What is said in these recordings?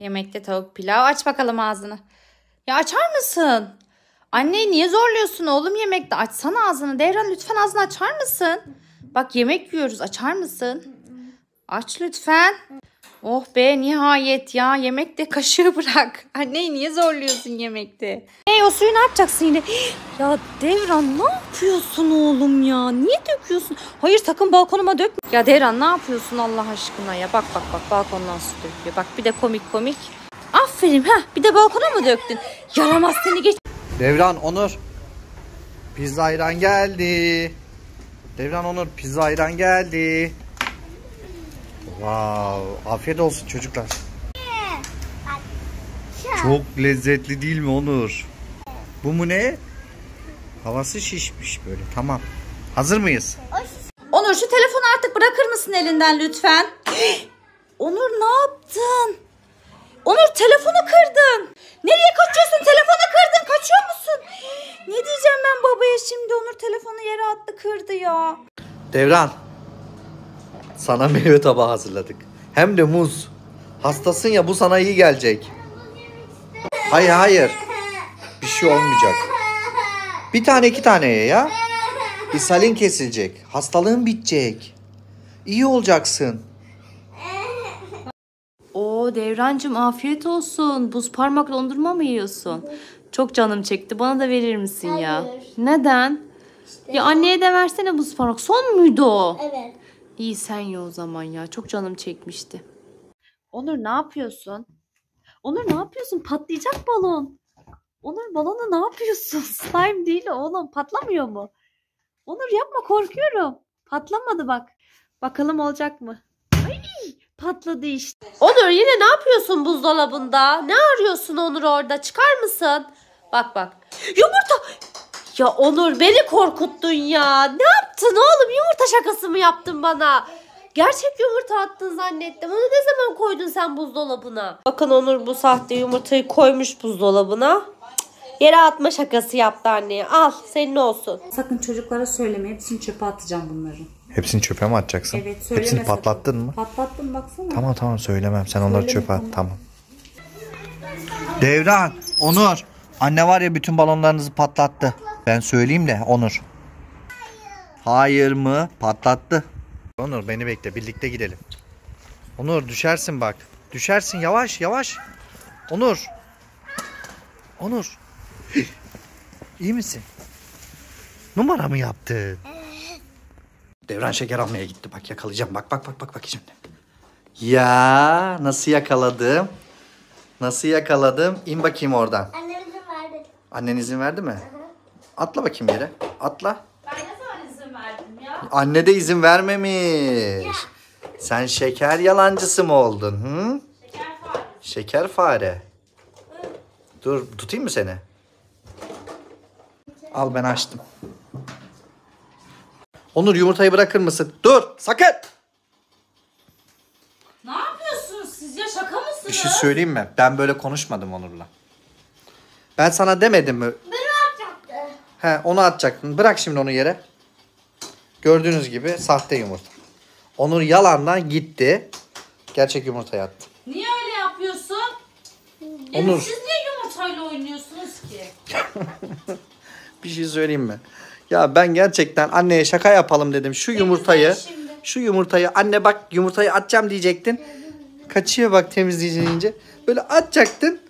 Yemekte tavuk pilav. Aç bakalım ağzını. Ya açar mısın? Anneyi niye zorluyorsun oğlum yemekte? Açsana ağzını. Devran lütfen ağzını açar mısın? Bak yemek yiyoruz. Açar mısın? Aç lütfen. Oh be nihayet ya. Yemekte kaşığı bırak. Anneyi niye zorluyorsun yemekte? O suyu ne yapacaksın yine? Ya Devran ne yapıyorsun oğlum ya? Niye döküyorsun? Hayır sakın balkonuma dökme. Ya Devran ne yapıyorsun Allah aşkına ya? Bak bak bak balkondan su döküyor. Bak bir de komik komik. Aferin ha. Bir de balkona mı döktün? Yaramaz seni geç. Devran Onur. Pizza ayran geldi. Devran Onur pizza ayran geldi. Wow, afiyet olsun çocuklar. Çok lezzetli değil mi Onur? Bu mu ne? Havası şişmiş böyle. Tamam. Hazır mıyız? Onur şu telefonu artık bırakır mısın elinden lütfen? Onur ne yaptın? Onur telefonu kırdın. Nereye kaçıyorsun? Telefonu kırdın. Kaçıyor musun? Ne diyeceğim ben babaya şimdi? Onur telefonu yere attı kırdı ya. Devran. Sana meyve tabağı hazırladık. Hem de muz. Hastasın ya bu sana iyi gelecek. Hayır hayır. Bir şey olmayacak. Bir tane iki tane ye ya. İshalin kesilecek. Hastalığın bitecek. İyi olacaksın. Oo Devrancığım afiyet olsun. Buz parmak dondurma mı yiyorsun? Çok canım çekti. Bana da verir misin ya? Hayır. Neden? Ya anneye de versene buz parmak. Son muydu o? Evet. İyi sen ye o zaman ya. Çok canım çekmişti. Onur ne yapıyorsun? Onur ne yapıyorsun? Patlayacak balon. Onur balonu ne yapıyorsun? Slime değil oğlum. Patlamıyor mu? Onur yapma korkuyorum. Patlamadı bak. Bakalım olacak mı? Ay, patladı işte. Onur yine ne yapıyorsun buzdolabında? Ne arıyorsun Onur orada? Çıkar mısın? Bak bak. Yumurta. Ya Onur beni korkuttun ya. Ne yaptın oğlum? Yumurta şakası mı yaptın bana? Gerçek yumurta attın zannettim. Onu ne zaman koydun sen buzdolabına? Bakın Onur bu sahte yumurtayı koymuş buzdolabına. Yere atma şakası yaptı anneye. Al senin olsun. Sakın çocuklara söyleme. Hepsini çöpe atacağım bunların. Hepsini çöpe mi atacaksın? Evet söyleme Hepsini sakın. patlattın mı? Patlattım baksana. Tamam tamam söylemem. Sen onları Söyleme, çöpe at. tamam. Tamam. Devran, Onur. Anne var ya bütün balonlarınızı patlattı. Ben söyleyeyim de Onur. Hayır mı? Patlattı. Onur beni bekle. Birlikte gidelim. Onur düşersin bak. Düşersin yavaş yavaş. Onur. Onur. İyi misin? Numara mı yaptın? Devran şeker almaya gitti. Bak yakalayacağım. Bak bak bak bak bak şimdi. Ya nasıl yakaladım? Nasıl yakaladım? İn bakayım oradan. Annem izin verdi. Annen izin verdi mi? Atla bakayım yere. Atla. Ben ne zaman izin verdim ya? Anne de izin vermemiş. Sen şeker yalancısı mı oldun? Hı? Şeker fare. Şeker fare. Dur tutayım mı seni? Al ben açtım. Onur yumurtayı bırakır mısın? Dur sakın. Ne yapıyorsunuz siz ya şaka mısınız? Bir şey söyleyeyim mi? Ben böyle konuşmadım Onur'la. Ben sana demedim mi? Beni atacaktı. He onu atacaktın. Bırak şimdi onu yere. Gördüğünüz gibi sahte yumurta. Onur yalandan gitti. Gerçek yumurtayı attı. Niye öyle yapıyorsun? Onur. Siz niye yumurtayla oynuyorsunuz ki? Bir şey söyleyeyim mi? Ya ben gerçekten anneye şaka yapalım dedim. Şu yumurtayı, şu yumurtayı anne bak yumurtayı atacağım diyecektin. Kaçıyor bak temizleyince. Böyle atacaktın.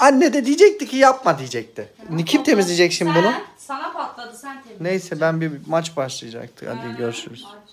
Anne de diyecekti ki yapma diyecekti. Kim temizleyecek şimdi bunu? Sana patladı sen temizle. Neyse ben bir maç başlayacaktı. Hadi görüşürüz. Aç.